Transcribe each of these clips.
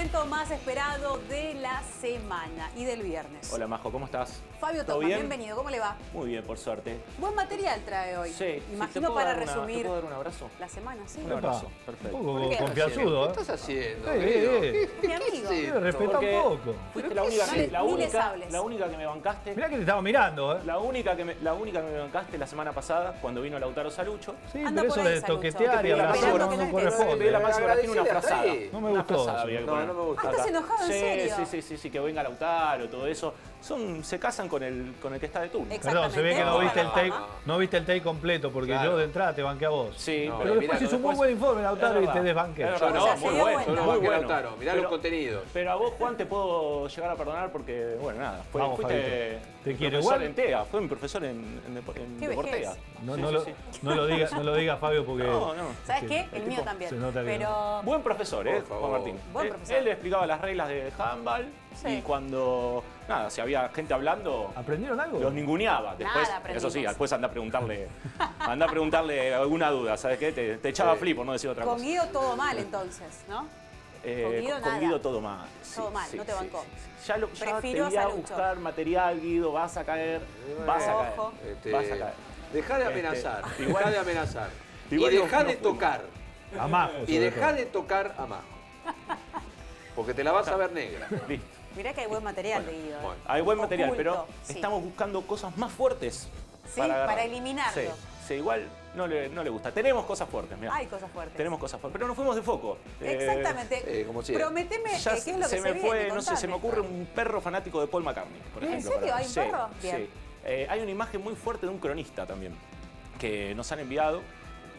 momento más esperado de la semana y del viernes. Hola Majo, ¿cómo estás? Fabio ¿Todo Toma, bien? bienvenido. ¿Cómo le va? Muy bien, por suerte. Buen material trae hoy. Sí, ¿te Imagino para una- resumir ¿Te puedo dar un abrazo? la semana, sí. Un abrazo, perfecto. Un poco ¿Por qué? confianzudo, ¿Qué ¿eh? estás haciendo? Eh. Mi amigo. Sí, respeta porque un poco. Fuiste la única, que, la, única, hables. la única que me bancaste. Mirá que te estaba mirando, ¿eh? La única, que me, la única que me bancaste la semana pasada cuando vino Lautaro Salucho. Sí, Anda pero por eso de toquetear y abrazar no, no corresponde. me gustó No, me gusta. Ah, ¿estás enojado? ¿En sí, serio? Sí, sí, sí, sí, que venga Lautaro, todo eso. Son, se casan con el, con el que está de turno. Perdón, se ve que no Exactamente. viste el take, Fama. no viste el take completo porque Claro. yo de entrada te banqué a vos. Sí, No, Pero después hizo un muy buen informe Lautaro y te desbanqué. es verdad, O no, sea, muy bueno. Yo muy bueno. Lautaro, mirá los contenidos. Pero a vos, Juan, te puedo llegar a perdonar porque, bueno, nada, fue, Vamos, fuiste. Te quiero igual. en TEA, fue mi profesor en, en, Deportea. No, Sí, no, sí, lo, sí. no lo digas, no lo digas, Fabio, porque. No, no. ¿Sabes qué? el El mío también. se nota que Pero Buen profesor, ¿eh? Juan Martín. Buen Él- profesor. Él le explicaba las reglas de handball Sí. y cuando, nada, si había gente hablando, ¿Aprendieron algo? los ninguneaba. Después, Nada eso sí, después anda a preguntarle, anda a preguntarle alguna duda, ¿sabes qué? Te, te echaba Sí. flip por no decir otra con cosa. Guido todo mal entonces, ¿no? Eh, con Guido con todo mal. Sí, Todo mal, sí, no te bancó. sí, sí. Ya, lo, ya te voy a buscar material, Guido, vas a caer, vas a caer. Ojo. Este, Vas a caer. Dejá de Este, amenazar, igual- dejá de amenazar. igual y dejá no de fuimos. tocar. A Majo, Y dejá todo. de tocar a Majo. Porque te la vas a ver negra. Listo. Mirá que hay buen material de Guido. ¿eh? bueno. Hay buen material, Oculto, pero sí. estamos buscando cosas más fuertes. Sí, agarrar. para eliminarlo. Sí, sí, igual no le, no le gusta. Tenemos cosas fuertes, mira. Hay cosas fuertes. Tenemos cosas fuertes, pero nos fuimos de foco. Eh, Exactamente. eh, como. Prometeme ya eh, qué es lo que se se, me viene, no sé, se me ocurre un perro fanático de Paul McCartney, por ¿En ejemplo. serio? para- ¿Hay un Sí, perro? sí. Bien. Eh, hay una imagen muy fuerte de un cronista también, que nos han enviado.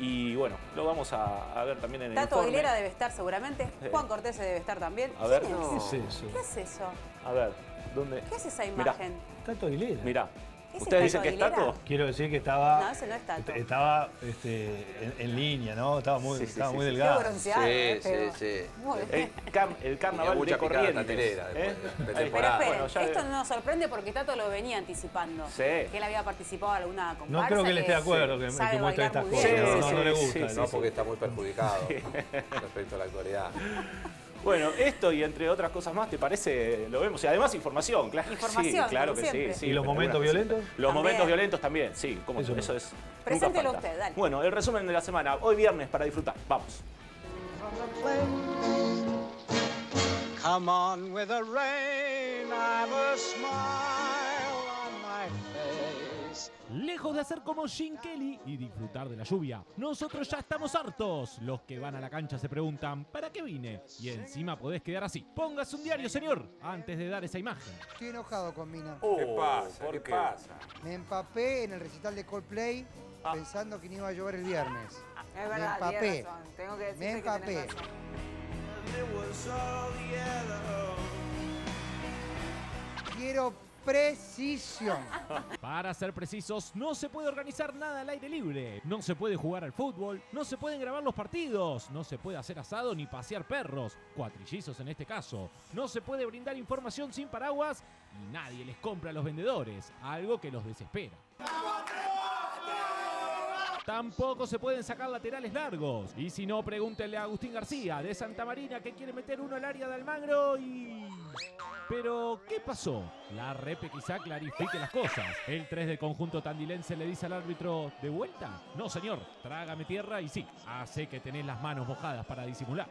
Y bueno, lo vamos a, a ver también en el Tato informe. Aguilera debe estar seguramente. Juan Cortés debe estar también. A ver. ¿Quién No. ¿Qué es? eso? ¿Qué es eso? A ver, ¿dónde? ¿Qué es esa Mirá. imagen? Tato Aguilera. Mirá. ¿Ese ¿Ustedes es dicen que es? Tato? Quiero decir que estaba. No, ese no es Tato. est- Estaba este, en, en línea, ¿no? Estaba muy, Sí, sí, estaba sí, muy delgado. bronceado, Sí, eh, sí, sí. Bien. El, cam- el carnaval mucha de picada Corrientes. ¿eh? de Pero esperen, Bueno, esto nos sorprende porque Tato lo venía anticipando. Sí. Que él había participado en alguna comparsa. No creo que él esté de acuerdo que, que muestre estas cosas. No, Sí, no, sí, no le gusta. sí, No, ¿no? porque está muy perjudicado respecto a la actualidad. Bueno, esto y entre otras cosas más, ¿te parece? Lo vemos. Y además información, claro. Información, sí, claro que siempre. sí, sí. ¿Y los momentos violentos? Los También. momentos violentos también, sí. Como Eso eso, es. Preséntelo usted, dale. Bueno, el resumen de la semana. Hoy viernes para disfrutar. Vamos. Come on with the rain, I've a smile. Lejos de hacer como Jim Kelly y disfrutar de la lluvia, nosotros ya estamos hartos. Los que van a la cancha se preguntan, ¿para qué vine? Y encima podés quedar así. Póngase un diario, señor, antes de dar esa imagen. Estoy enojado con Mina. ¿Qué pasa? ¿Qué pasa? Me empapé en el recital de Coldplay Ah. pensando que no iba a llover el viernes. Es verdad, me empapé. razón. Tengo que Me que empapé. tenés razón. Quiero precisión. Para ser precisos, no se puede organizar nada al aire libre, no se puede jugar al fútbol, no se pueden grabar los partidos, no se puede hacer asado ni pasear perros, cuatrillizos en este caso, no se puede brindar información sin paraguas y nadie les compra a los vendedores, algo que los desespera. Tampoco se pueden sacar laterales largos. Y si no, pregúntenle a Agustín García de Santa Marina que quiere meter uno al área de Almagro y... Pero, ¿qué pasó? La repe quizá clarifique las cosas. El 3 del conjunto tandilense le dice al árbitro, ¿de vuelta? No, señor, trágame tierra y sí, hace que tenés las manos mojadas para disimular.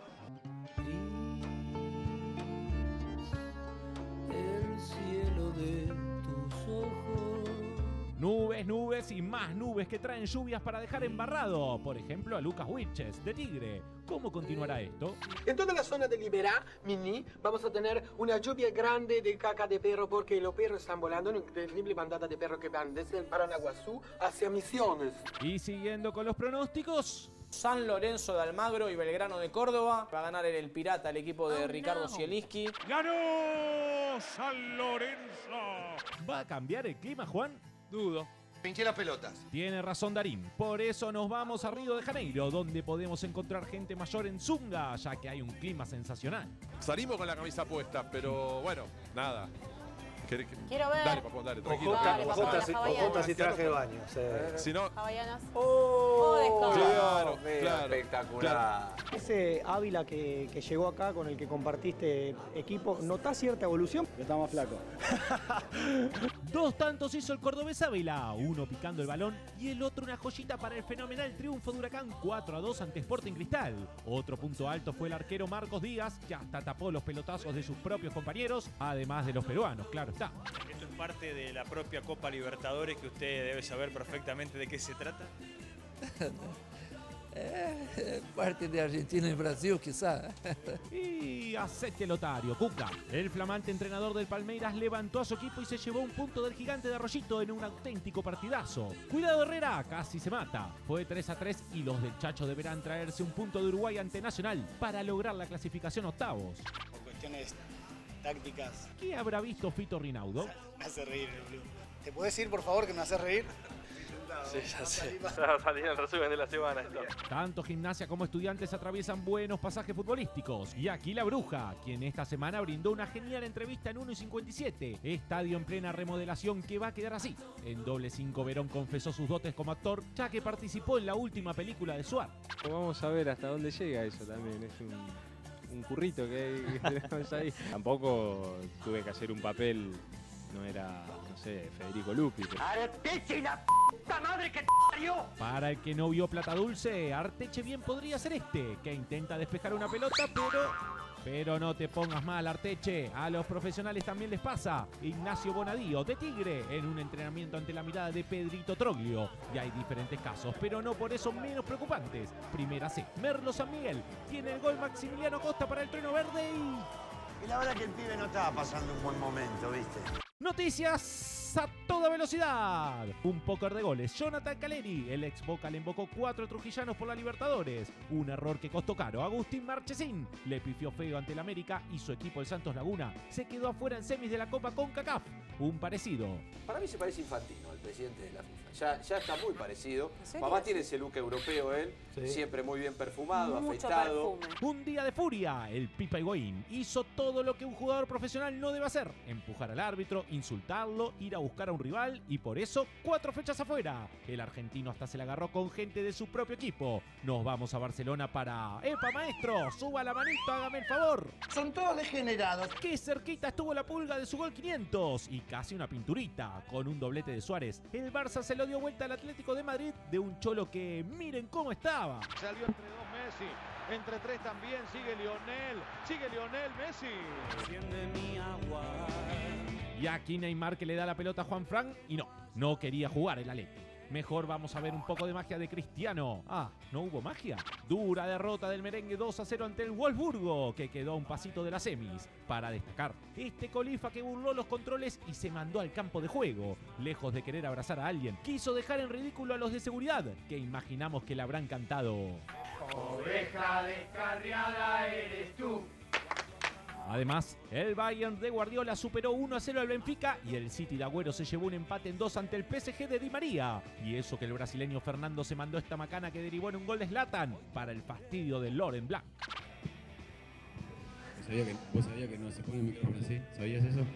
Nubes, nubes y más nubes que traen lluvias para dejar embarrado. Por ejemplo, a Lucas Witches, de Tigre. ¿Cómo continuará esto? En toda la zona de Liberá, Mini, vamos a tener una lluvia grande de caca de perro porque los perros están volando en una terrible bandada de perros que van desde el Paranaguazú hacia Misiones. Y siguiendo con los pronósticos, San Lorenzo de Almagro y Belgrano de Córdoba. Va a ganar el, el Pirata, el equipo de Ricardo Zielinski. ¡Ganó San Lorenzo! ¿Va a cambiar el clima, Juan? Dudo. Pinché las pelotas. Tiene razón Darín. Por eso nos vamos a Río de Janeiro, donde podemos encontrar gente mayor en Zunga, ya que hay un clima sensacional. Salimos con la camisa puesta, pero bueno, nada. ¿Querés que- Quiero ver. Dale, papá, dale, tranquilo. Dale, papá, las hawaianas. traje de baño. sí. Si no, Hawaianas. Oh, Oh, claro, claro. espectacular. Ese Ávila que, que llegó acá con el que compartiste equipo, ¿notás cierta evolución? Está más flaco. Dos tantos hizo el cordobés Ávila, uno picando el balón y el otro una joyita para el fenomenal triunfo de Huracán 4 a 2 ante Sporting Cristal. Otro punto alto fue el arquero Marcos Díaz, que hasta tapó los pelotazos de sus propios compañeros, además de los peruanos, claro está. Esto es parte de la propia Copa Libertadores que usted debe saber perfectamente de qué se trata. É parte de Argentina e Brasil, quizá. Y acepte Lotario, Cuca. El flamante entrenador del Palmeiras levantó a su equipo y se llevó un punto del gigante de Arroyito en un auténtico partidazo. Cuidado Herrera, casi se mata. Fue 3 a 3 y los del Chacho deberán traerse un punto de Uruguay ante Nacional para lograr la clasificación octavos. Por cuestiones tácticas. ¿Qué habrá visto Fito Rinaudo? Me hace reír el club. ¿Te puedes decir, por favor, que me hace reír? Sí, ya sé. Va a salir el resumen de la semana esto. Tanto gimnasia como estudiantes atraviesan buenos pasajes futbolísticos. Y aquí la bruja, quien esta semana brindó una genial entrevista en 1 y 57. Estadio en plena remodelación que va a quedar así. En doble 5 Verón confesó sus dotes como actor, ya que participó en la última película de Suar. Vamos a ver hasta dónde llega eso también. Es un, un currito que, hay, que tenemos ahí. Tampoco tuve que hacer un papel, no era, no sé, Federico Lupi. pero- ¡Arteche la puta madre que te parió! Para el que no vio Plata Dulce, Arteche bien podría ser este, que intenta despejar una pelota, pero... Pero no te pongas mal, Arteche. A los profesionales también les pasa. Ignacio Bonadío, de Tigre, en un entrenamiento ante la mirada de Pedrito Troglio. Y hay diferentes casos, pero no por eso menos preocupantes. Primera C. Merlo San Miguel. Tiene el gol Maximiliano Costa para el treno verde y... Y la verdad que el pibe no estaba pasando un buen momento, ¿viste? Noticias toda velocidad. Un póker de goles. Jonathan Caleri, el ex Boca, le invocó cuatro trujillanos por la Libertadores. Un error que costó caro. Agustín Marchesín le pifió feo ante el América y su equipo, el Santos Laguna, se quedó afuera en semis de la Copa con CACAF. Un parecido. Para mí se parece Infantino, el presidente de la FIFA. Ya, ya está muy parecido. Mamá tiene ese look europeo él, Sí. siempre muy bien perfumado, Mucho afeitado. perfume. Un día de furia, el Pipa Higuaín hizo todo lo que un jugador profesional no debe hacer. Empujar al árbitro, insultarlo, ir a buscar a un rival y por eso cuatro fechas afuera. El argentino hasta se la agarró con gente de su propio equipo. Nos vamos a Barcelona para... ¡Epa, maestro! ¡Suba la manito, hágame el favor! Son todos degenerados. ¡Qué cerquita estuvo la pulga de su gol 500! Y casi una pinturita, con un doblete de Suárez. El Barça se lo dio vuelta al Atlético de Madrid de un cholo que miren cómo estaba. Salió entre dos Messi. Entre tres también sigue Lionel. Sigue Lionel Messi. Enciende mi agua. Y aquí Neymar que le da la pelota a Juan Fran y no, no quería jugar el Aleti. Mejor vamos a ver un poco de magia de Cristiano. Ah, ¿no hubo magia? Dura derrota del merengue 2 a 0 ante el Wolfsburgo, que quedó a un pasito de las semis. Para destacar, este colifa que burló los controles y se mandó al campo de juego. Lejos de querer abrazar a alguien, quiso dejar en ridículo a los de seguridad, que imaginamos que le habrán cantado. Oveja descarriada eres tú. Además, el Bayern de Guardiola superó 1 a 0 al Benfica y el City de Agüero se llevó un empate en 2 ante el PSG de Di María. Y eso que el brasileño Fernando se mandó esta macana que derivó en un gol de Zlatan para el fastidio del Loren Blanc. Sabía que, ¿Vos sabías que no se pone el micrófono así? ¿Sabías eso?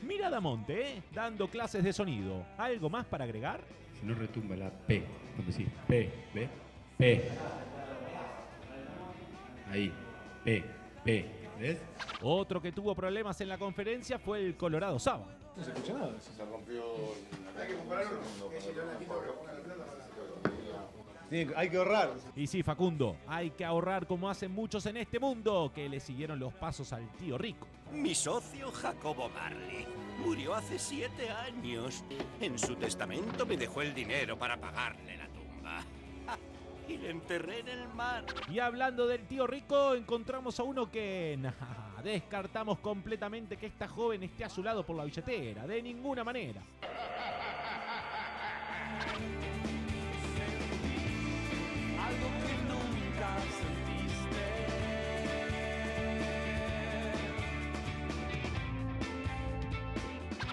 Mira Damonte, ¿eh? dando clases de sonido. ¿Algo más para agregar? Si no retumba la P, cuando decís P, ¿ves? P. Ahí, P, P, ¿ves? Otro que tuvo problemas en la conferencia fue el Colorado Saba. No se escucha nada, se rompió. Hay que compararlo. hay que ahorrar. Y sí, Facundo, hay que ahorrar como hacen muchos en este mundo, que le siguieron los pasos al tío rico. Mi socio Jacobo Marley murió hace siete años. En su testamento me dejó el dinero para pagarle la. Y enterré en el mar. Y hablando del tío rico, encontramos a uno que descartamos completamente que esta joven esté a su lado por la billetera, de ninguna manera.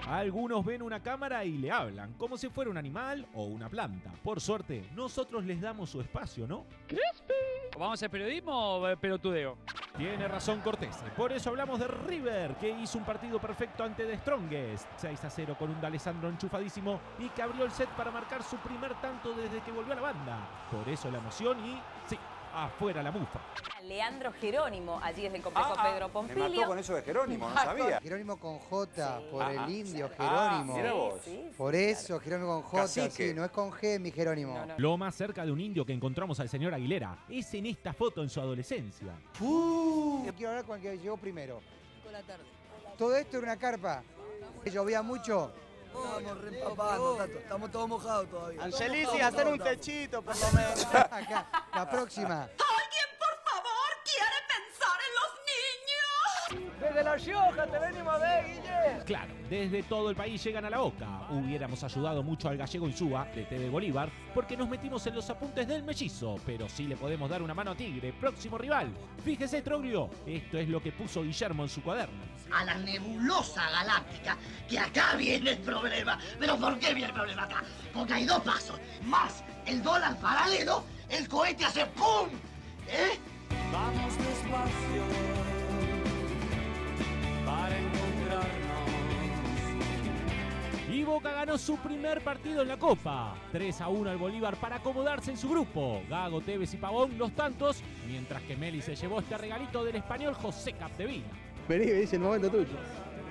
Algunos ven una cámara y le hablan, como si fuera un animal o una planta. Por suerte, nosotros les damos su espacio, ¿no? ¿Vamos a hacer periodismo o eh, pelotudeo? Tiene razón Cortés. Por eso hablamos de River, que hizo un partido perfecto ante The Strongest. 6 a 0 con un D'Alessandro enchufadísimo y que abrió el set para marcar su primer tanto desde que volvió a la banda. Por eso la emoción y, sí, afuera la mufa. Leandro Jerónimo, allí desde el complejo Ah, ah, Pedro me Pompilio. mató con eso de Jerónimo, no sabía. Jerónimo con J, por Ah, el ah. indio Jerónimo. mira vos. Sí, sí, por eso, Jerónimo con J, Cacique. sí, no es con G, mi Jerónimo. Lo más cerca de un indio que encontramos al señor Aguilera es en esta foto en su adolescencia. Yo quiero hablar con el que llegó primero. Con la tarde. Todo esto era una carpa. ¿Llovía mucho? Estamos re empapados, Tato. Estamos todos mojados todavía. Angelici, hacer un techito, por lo menos. Acá, la próxima. ¿Alguien, por favor, quiere pensar en los niños? Desde La Rioja te venimos a ver, Guille. Claro, desde todo el país llegan a la boca. Hubiéramos ayudado mucho al gallego Insúa, de TV Bolívar, porque nos metimos en los apuntes del mellizo, pero sí le podemos dar una mano a Tigre, próximo rival. Fíjese, Troglio, esto es lo que puso Guillermo en su cuaderno. A la nebulosa galáctica, que acá viene el problema. ¿Pero por qué viene el problema acá? Porque hay dos pasos, más el dólar paralelo, el cohete hace ¡pum! ¿Eh? Vamos despacio Boca ganó su primer partido en la Copa. 3 a 1 al Bolívar para acomodarse en su grupo. Gago, Tevez y Pavón los tantos, mientras que Meli se llevó este regalito del español José Capdevila. Vení, dice el momento tuyo.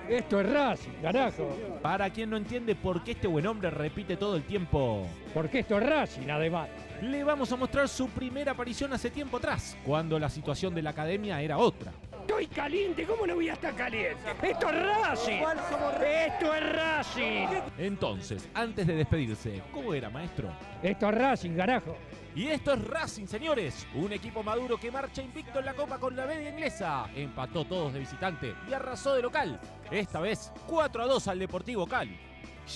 Esto es Racing, carajo. Para quien no entiende por qué este buen hombre repite todo el tiempo. Porque esto es Racing, además. Le vamos a mostrar su primera aparición hace tiempo atrás, cuando la situación de la academia era otra. Estoy caliente, ¿cómo no voy a estar caliente? Esto es Racing. Esto es Racing. Entonces, antes de despedirse, ¿cómo era, maestro? Esto es Racing, carajo. Y esto es Racing, señores. Un equipo maduro que marcha invicto en la Copa con la media inglesa. Empató todos de visitante y arrasó de local. Esta vez 4 a 2 al Deportivo Cali.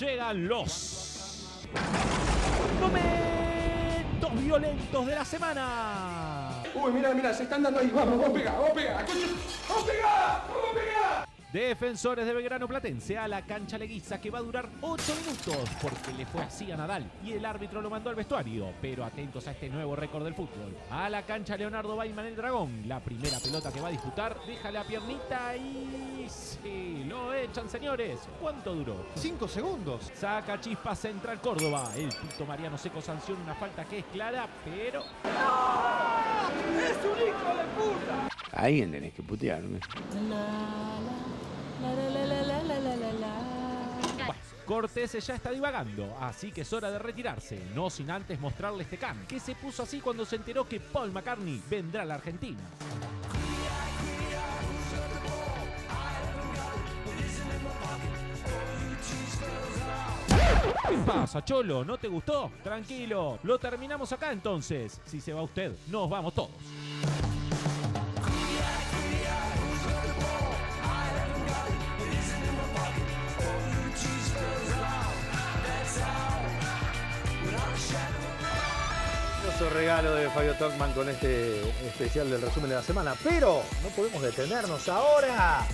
Llegan los momentos violentos de la semana. Uy, mira, mira, se están dando ahí. Vamos, vamos a pegar, vamos a pegar. ¡Vamos a pegar! ¡Vamos a pegar! Defensores de Belgrano Platense a la cancha leguiza que va a durar 8 minutos porque le fue así a Nadal y el árbitro lo mandó al vestuario. Pero atentos a este nuevo récord del fútbol. A la cancha Leonardo Baiman el Dragón. La primera pelota que va a disputar deja la piernita y... Sí, lo echan señores. ¿Cuánto duró? 5 segundos. Saca chispa Central Córdoba. El pito Mariano Seco sanciona una falta que es clara, pero... ¡Es un hijo de Ahí tenés que putear. ¿no? Cortés ya está divagando, así que es hora de retirarse, no sin antes mostrarle este can, que se puso así cuando se enteró que Paul McCartney vendrá a la Argentina. ¿Qué pasa, Cholo? ¿No te gustó? Tranquilo, lo terminamos acá entonces. Si se va usted, nos vamos todos. Regalo de Fabio Talkman con este especial del resumen de la semana. Pero no podemos detenernos ahora.